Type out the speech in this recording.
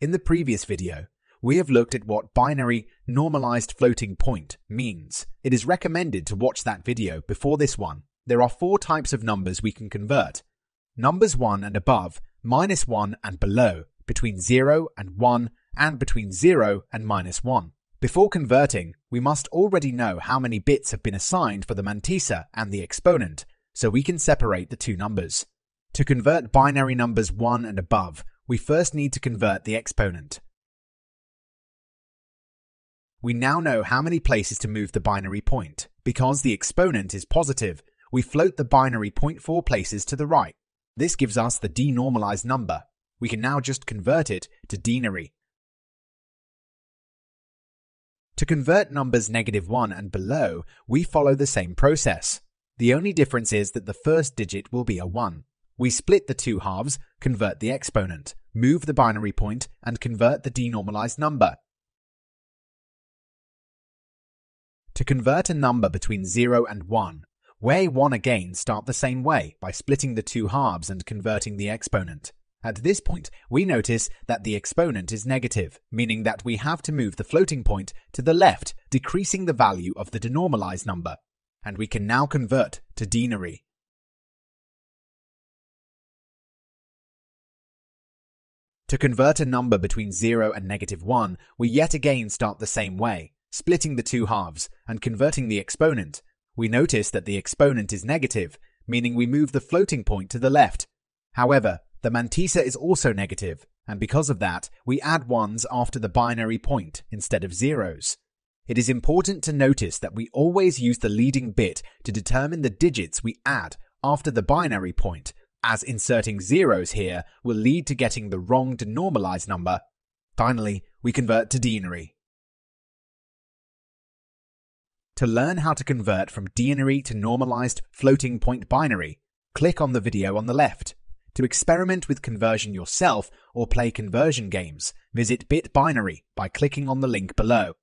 In the previous video, we have looked at what binary normalized floating point means. It is recommended to watch that video before this one. There are four types of numbers we can convert. Numbers 1 and above, minus 1 and below, between 0 and 1, and between 0 and minus 1. Before converting, we must already know how many bits have been assigned for the mantissa and the exponent, so we can separate the two numbers. To convert binary numbers 1 and above, we first need to convert the exponent. We now know how many places to move the binary point. Because the exponent is positive, we float the binary point four places to the right. This gives us the denormalized number. We can now just convert it to denary. To convert numbers negative 1 and below, we follow the same process. The only difference is that the first digit will be a 1. We split the two halves, convert the exponent, move the binary point, and convert the denormalized number. To convert a number between 0 and 1, way 1 again start the same way by splitting the two halves and converting the exponent. At this point, we notice that the exponent is negative, meaning that we have to move the floating point to the left, decreasing the value of the denormalized number. And we can now convert to denary. To convert a number between 0 and negative 1, we yet again start the same way, splitting the two halves and converting the exponent. We notice that the exponent is negative, meaning we move the floating point to the left. However, the mantissa is also negative, and because of that, we add ones after the binary point instead of zeros. It is important to notice that we always use the leading bit to determine the digits we add after the binary point, as inserting zeros here will lead to getting the wrong denormalized number. Finally, we convert to denary. To learn how to convert from denary to normalized floating point binary, click on the video on the left. To experiment with conversion yourself or play conversion games, visit BitBinary by clicking on the link below.